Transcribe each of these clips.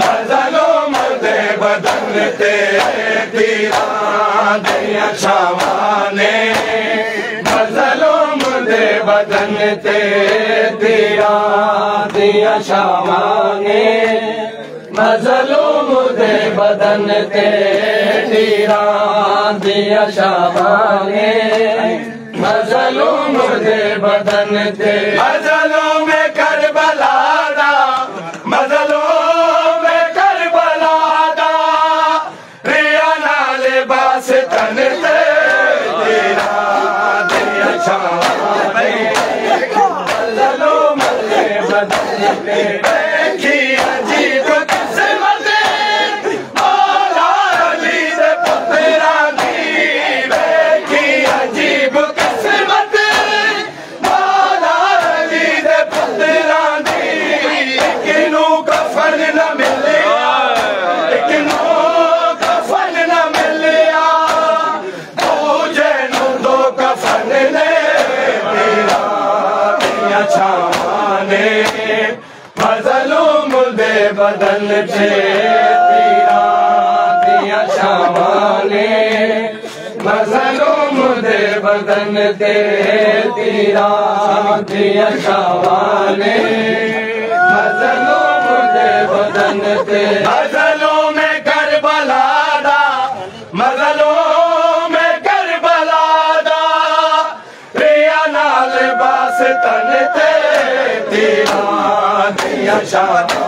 ازلو منهنجي بدن تي ديرا داني فزلوم بدن تي ڌيءَ داني مزلو منهنجي بدن تي تيءَ دي مزلو منهنجو ۾ ڪربلا مزلو ۾ تے سام مگلو منهنجي بدن تي سامان بدن تي مزلو ۾ ڪرب لاڏا مگلو ۾ گهرا ريا تن باس تن تي شادا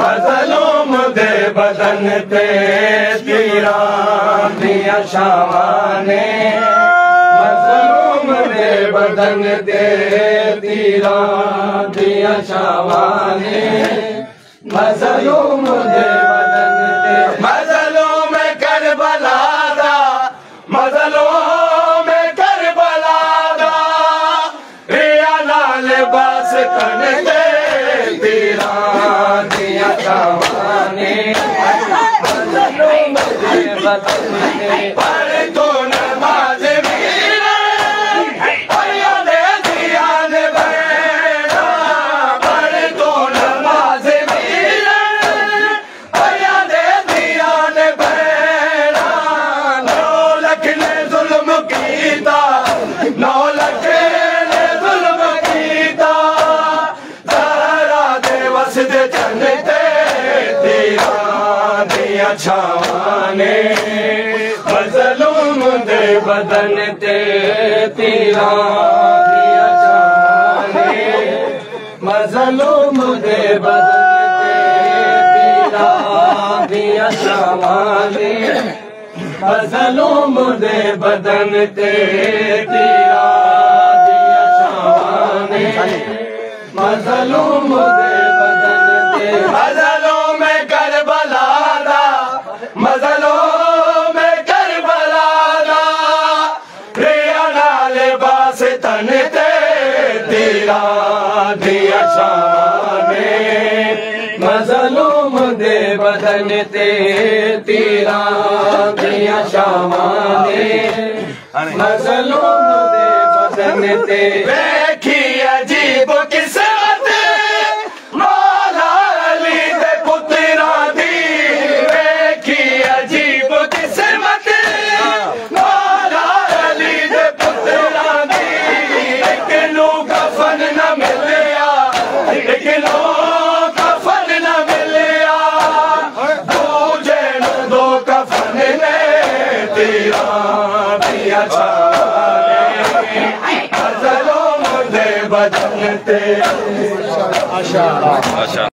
मसलो मे बदन ते तीरा पीअ मसलो मे बदन ते तीरा पीअ دے ਦੀਆਂ چھانے بظلوم دے بدن تے تیرا دیا چھانے مظلوم دے بدن تے تیرا دیا چھانے مظلوم دے بدن تے تیرا دیا چھانے مظلوم دے تن تے تیرا دیا شان مظلوم دے بدن تے تیرا دیا شان مظلوم دے بدن تے तीरा दिया छाले